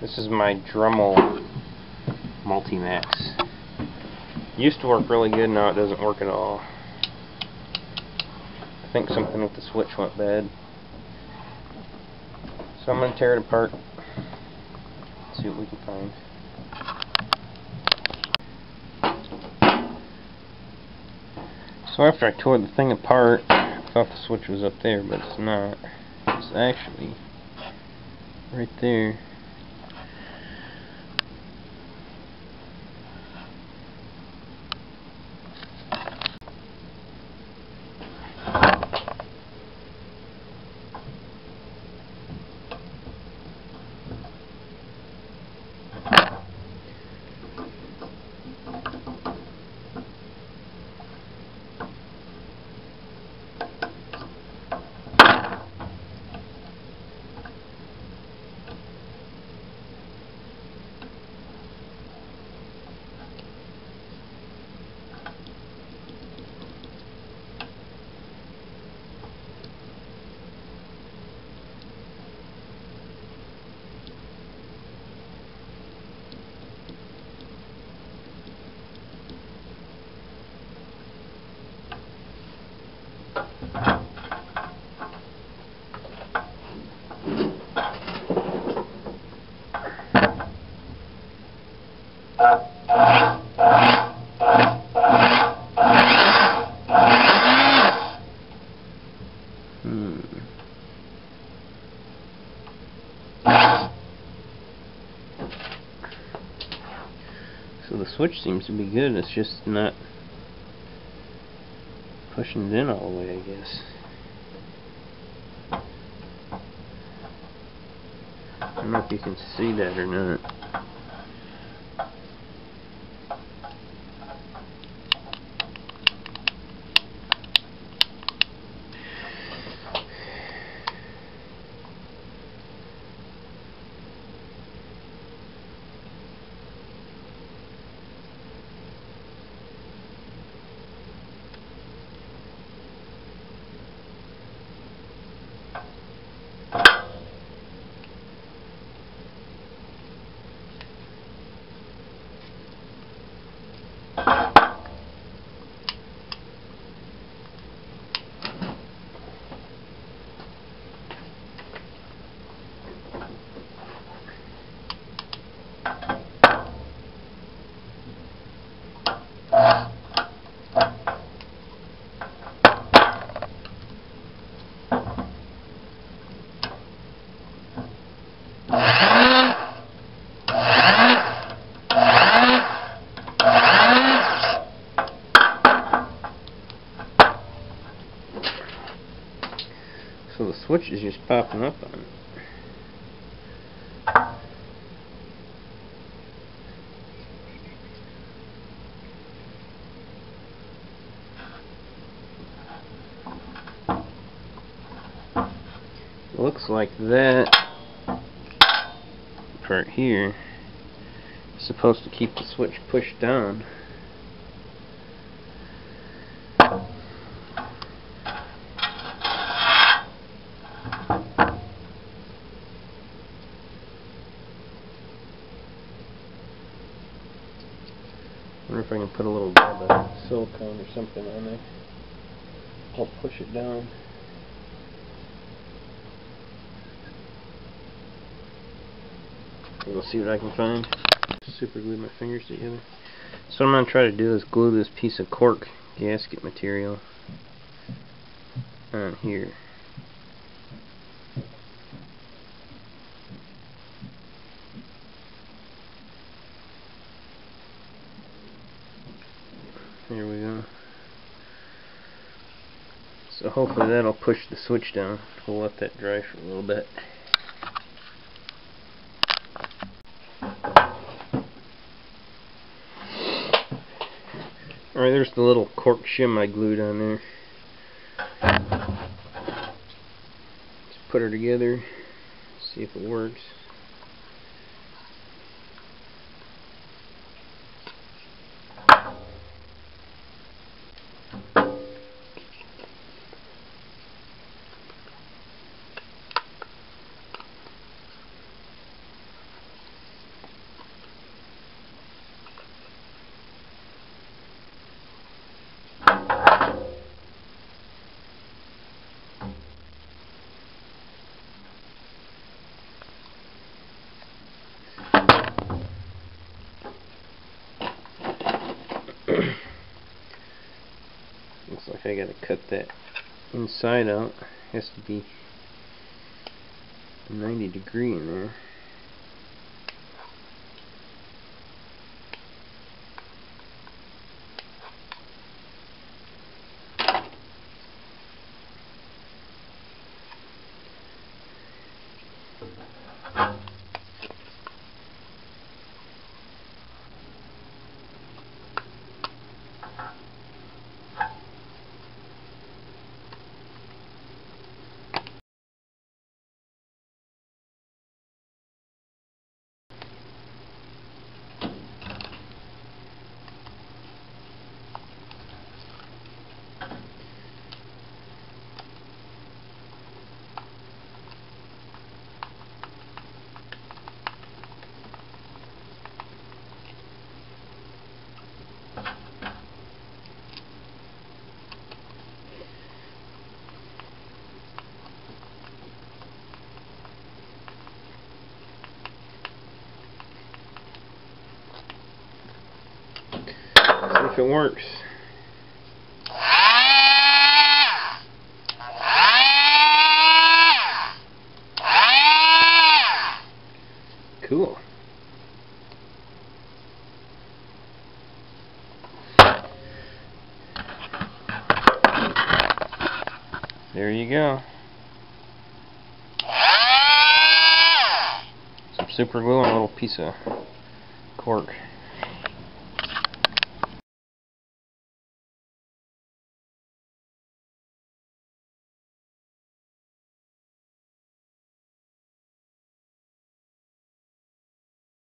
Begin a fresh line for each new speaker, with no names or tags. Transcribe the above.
This is my Dremel Multimax. Used to work really good, now it doesn't work at all. I think something with the switch went bad. So I'm going to tear it apart, see what we can find. So after I tore the thing apart, I thought the switch was up there, but it's not. It's actually right there. Hmm. So the switch seems to be good, it's just not pushing it in all the way, I guess. I don't know if you can see that or not. So the switch is just popping up on it. Looks like that part here is supposed to keep the switch pushed down. Wonder if I can put a little dab of silicone or something on there. I'll push it down. We'll see what I can find. Super glue my fingers together. So what I'm going to try to do is glue this piece of cork gasket material on here. There we go. So hopefully that'll push the switch down. We'll let that dry for a little bit. Alright, there's the little cork shim I glued on there. Let's put her together, see if it works. I gotta cut that inside out. Has to be 90 degree in there. See it works. Cool. There you go. Some super glue and a little piece of cork.